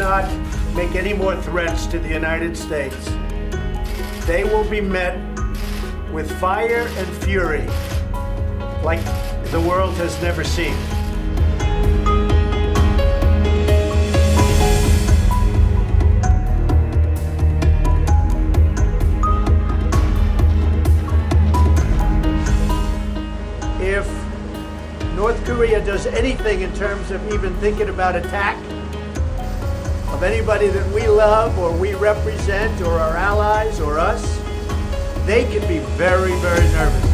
not make any more threats to the United States. They will be met with fire and fury like the world has never seen. If North Korea does anything in terms of even thinking about attack of anybody that we love or we represent or our allies or us, they can be very, very nervous.